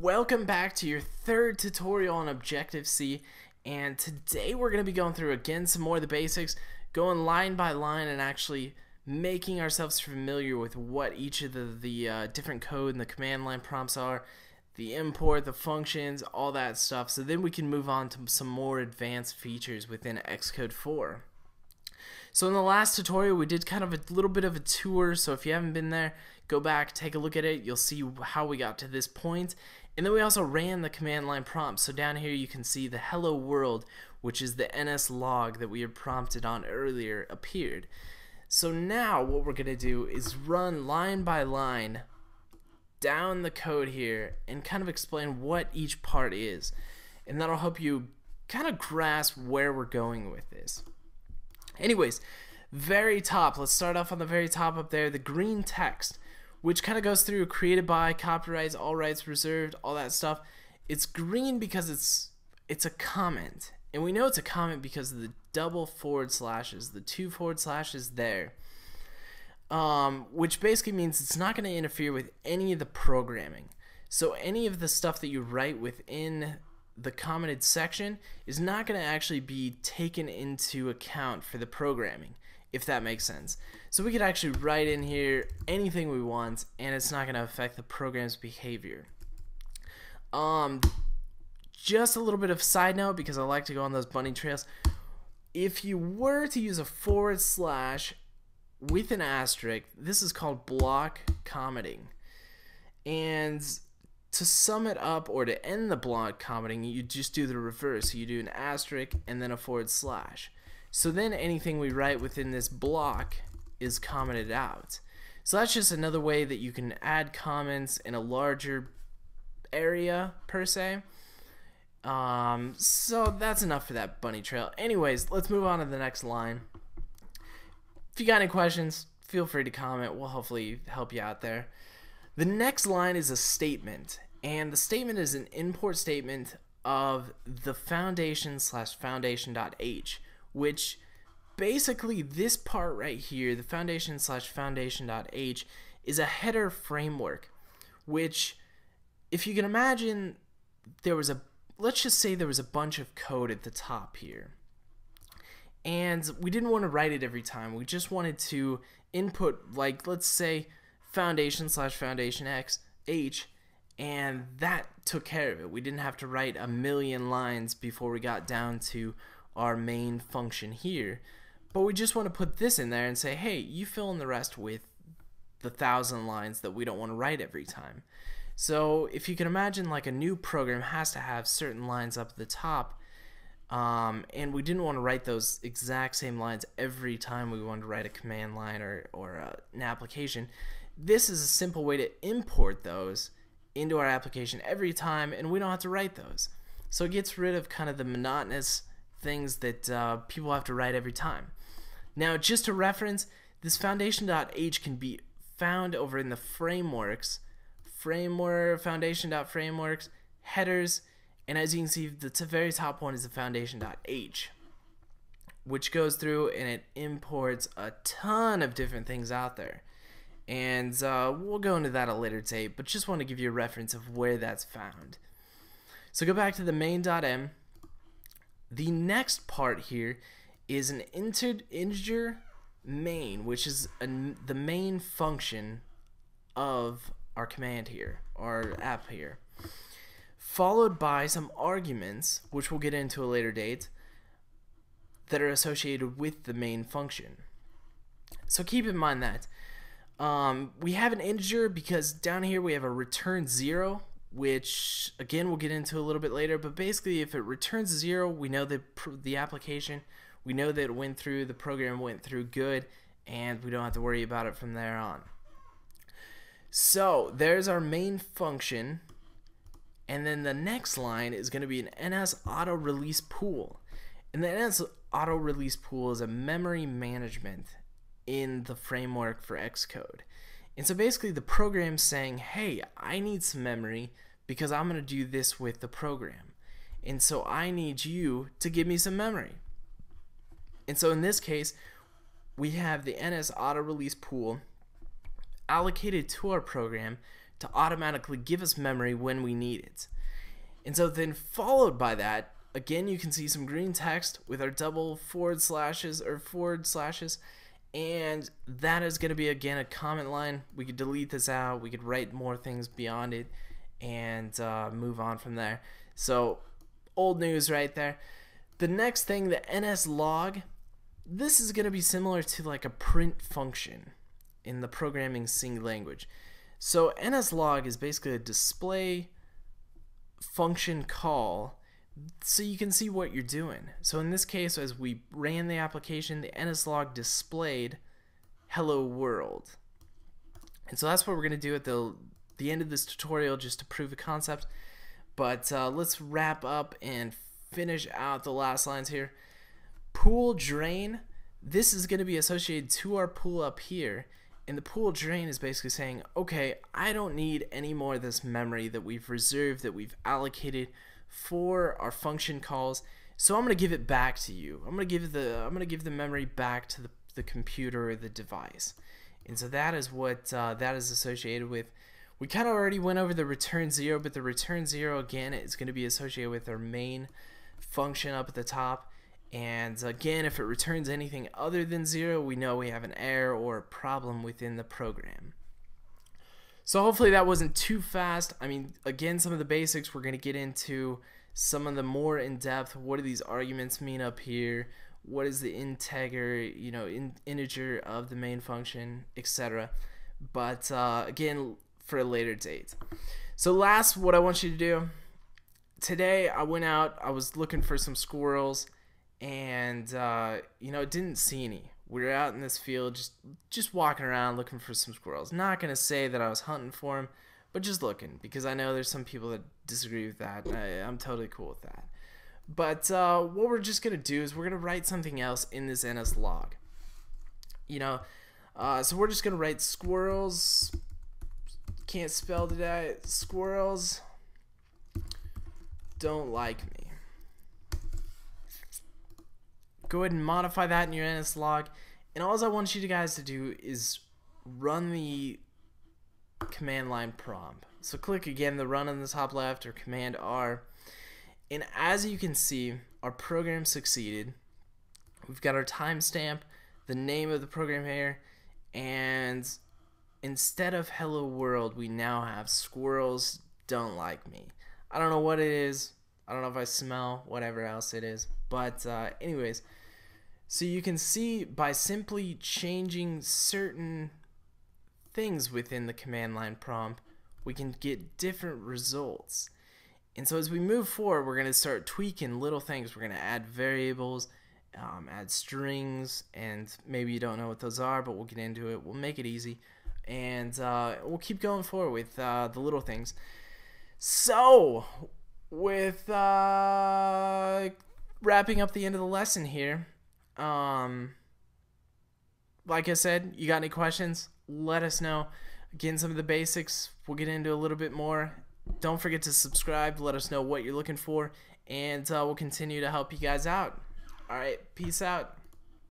Welcome back to your third tutorial on Objective-C and today we're going to be going through again some more of the basics, going line by line and actually making ourselves familiar with what each of the, the uh, different code and the command line prompts are, the import, the functions, all that stuff. So then we can move on to some more advanced features within Xcode 4. So in the last tutorial we did kind of a little bit of a tour so if you haven't been there go back take a look at it you'll see how we got to this point and then we also ran the command line prompt. So down here you can see the hello world, which is the NS log that we had prompted on earlier appeared. So now what we're going to do is run line by line down the code here and kind of explain what each part is. And that'll help you kind of grasp where we're going with this. Anyways, very top, let's start off on the very top up there, the green text which kind of goes through created by, copyrights, all rights reserved, all that stuff. It's green because it's it's a comment. And we know it's a comment because of the double forward slashes, the two forward slashes there. Um, which basically means it's not going to interfere with any of the programming. So any of the stuff that you write within the commented section is not going to actually be taken into account for the programming if that makes sense. So we could actually write in here anything we want and it's not going to affect the program's behavior. Um, just a little bit of side note because I like to go on those bunny trails. If you were to use a forward slash with an asterisk, this is called block commenting. And to sum it up or to end the block commenting, you just do the reverse. You do an asterisk and then a forward slash. So then anything we write within this block is commented out. So that's just another way that you can add comments in a larger area per se. Um, so that's enough for that bunny trail. Anyways, let's move on to the next line. If you got any questions, feel free to comment. We'll hopefully help you out there. The next line is a statement, and the statement is an import statement of the foundation slash foundation.h which basically this part right here, the foundation slash foundation.h, is a header framework, which if you can imagine there was a let's just say there was a bunch of code at the top here. And we didn't want to write it every time. We just wanted to input like let's say foundation slash foundation x h and that took care of it. We didn't have to write a million lines before we got down to our main function here. But we just want to put this in there and say, hey, you fill in the rest with the thousand lines that we don't want to write every time. So if you can imagine like a new program has to have certain lines up at the top um, and we didn't want to write those exact same lines every time we wanted to write a command line or, or uh, an application. This is a simple way to import those into our application every time and we don't have to write those. So it gets rid of kind of the monotonous things that uh, people have to write every time. Now, just to reference, this foundation.h can be found over in the frameworks, framework, foundation.frameworks, headers, and as you can see, the very top one is the foundation.h, which goes through and it imports a ton of different things out there. And uh, we'll go into that a later date, but just want to give you a reference of where that's found. So go back to the main.m, the next part here is an integer main, which is a, the main function of our command here, our app here, followed by some arguments, which we'll get into a later date, that are associated with the main function. So keep in mind that. Um, we have an integer because down here we have a return 0, which again we'll get into a little bit later but basically if it returns zero we know that the application we know that it went through the program went through good and we don't have to worry about it from there on. So there's our main function and then the next line is going to be an ns auto release pool. And the ns auto release pool is a memory management in the framework for xcode and so basically the program's saying, hey, I need some memory because I'm going to do this with the program. And so I need you to give me some memory. And so in this case, we have the NS auto release pool allocated to our program to automatically give us memory when we need it. And so then followed by that, again you can see some green text with our double forward slashes or forward slashes and that is going to be again a comment line. We could delete this out, we could write more things beyond it and uh, move on from there. So old news right there. The next thing, the NS log, this is going to be similar to like a print function in the programming sing language. So NSLog is basically a display function call so you can see what you're doing. So in this case, as we ran the application, the NSLog displayed hello world. And so that's what we're going to do at the, the end of this tutorial just to prove a concept. But uh, let's wrap up and finish out the last lines here. Pool drain, this is going to be associated to our pool up here. And the pool drain is basically saying, okay, I don't need any more of this memory that we've reserved, that we've allocated for our function calls. So I'm going to give it back to you. I'm going to give the I'm going to give the memory back to the, the computer or the device. And so that is what uh, that is associated with. We kind of already went over the return zero, but the return zero again is going to be associated with our main function up at the top. And again, if it returns anything other than zero, we know we have an error or a problem within the program. So hopefully that wasn't too fast. I mean, again, some of the basics we're going to get into some of the more in-depth. What do these arguments mean up here? What is the integer, you know, in, integer of the main function, etc. But uh, again, for a later date. So last, what I want you to do today, I went out. I was looking for some squirrels and uh, you know didn't see any. We were out in this field, just just walking around looking for some squirrels. Not gonna say that I was hunting for them, but just looking because I know there's some people that disagree with that. I, am totally cool with that. But uh, what we're just gonna do is we're gonna write something else in this NS log. You know, uh, so we're just gonna write squirrels. Can't spell today. Squirrels don't like me go ahead and modify that in your NS log. And all I want you guys to do is run the command line prompt. So click again the run on the top left or command R. And as you can see, our program succeeded. We've got our timestamp, the name of the program here, and instead of hello world, we now have squirrels don't like me. I don't know what it is. I don't know if I smell whatever else it is. But uh, anyways, so you can see by simply changing certain things within the command line prompt, we can get different results. And so as we move forward, we're going to start tweaking little things. We're going to add variables, um, add strings, and maybe you don't know what those are, but we'll get into it. We'll make it easy. And uh, we'll keep going forward with uh, the little things. So, with uh, wrapping up the end of the lesson here, um, like I said, you got any questions? Let us know. Again, some of the basics. We'll get into a little bit more. Don't forget to subscribe. Let us know what you're looking for, and uh, we'll continue to help you guys out. All right, peace out.